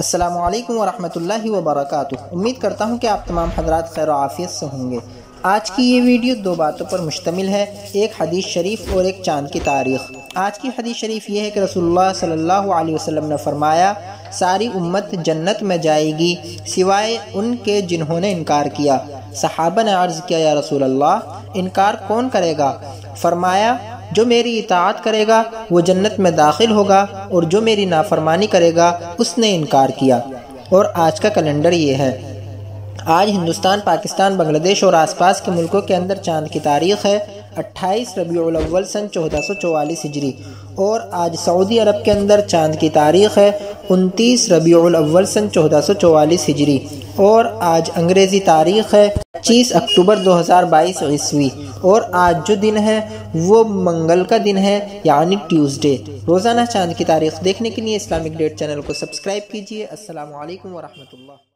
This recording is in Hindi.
असलकम वरहमल वबरक उम्मीद करता हूँ कि आप तमाम हजरात खैर आफ़ियत से होंगे। आज की ये वीडियो दो बातों पर मुश्तमिल है, एक हदीस शरीफ और एक चाँद की तारीख़। आज की हदीस शरीफ ये है कि रसूलुल्लाह सल्लल्लाहु अलैहि वसल्लम ने फरमाया, सारी उम्मत जन्नत में जाएगी, सिवाय उनके जिन्होंने इनकार किया। सहाबा ने अर्ज़ किया, या रसूल इनकार कौन करेगा? फरमाया जो मेरी इतात करेगा, वो जन्नत में दाखिल होगा और जो मेरी नाफरमानी करेगा, उसने इनकार किया। और आज का कैलेंडर ये है। आज हिंदुस्तान, पाकिस्तान, बांग्लादेश और आसपास के मुल्कों के अंदर चाँद की तारीख है। 28 रबी अव्वल सन चौदह सौ चौवालीस हिजरी। और आज सऊदी अरब के अंदर चाँद की तारीख है 29 रबी अव्वल सन चौदह सौ चौवालीस हिजरी। और आज अंग्रेज़ी तारीख है पच्चीस अक्टूबर 2022 ईस्वी। और आज जो दिन है, वो मंगल का दिन है, यानी ट्यूसडे। रोज़ाना चाँद की तारीख देखने के लिए इस्लामिक डेट चैनल को सब्सक्राइब कीजिए। वालेकुम वरहमतुल्लाह।